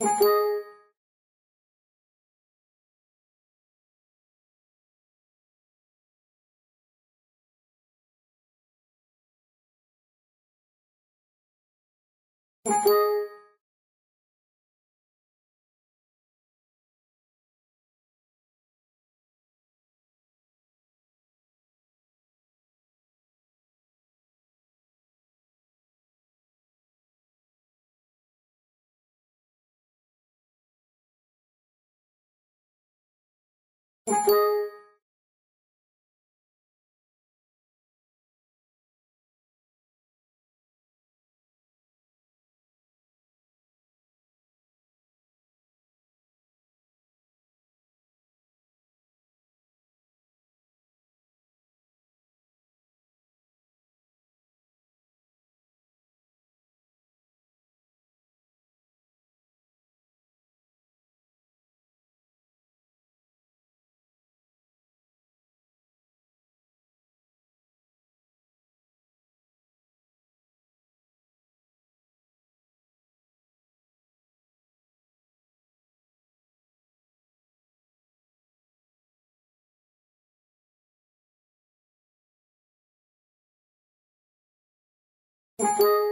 you Thank you. Thank you.